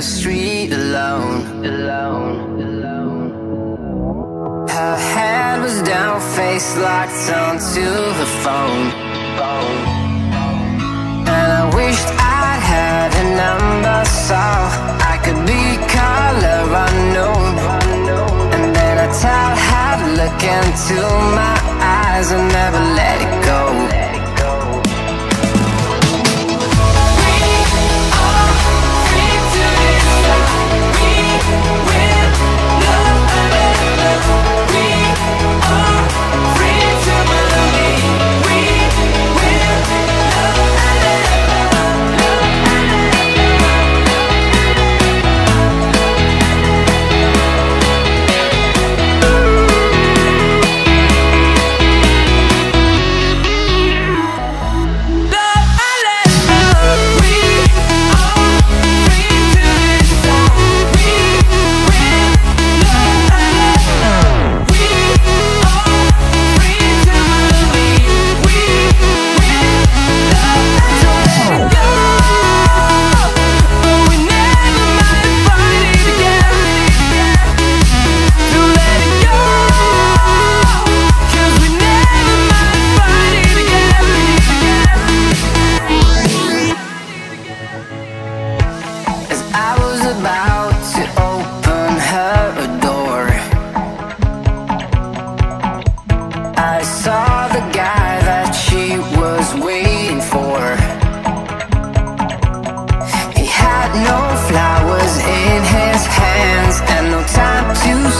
the street alone. Alone, alone. Her head was down, face locked onto the phone. And I wished I'd had a number so I could be color unknown. And then I tell her look into my eyes and never let it go. I saw the guy that she was waiting for. He had no flowers in his hands and no time to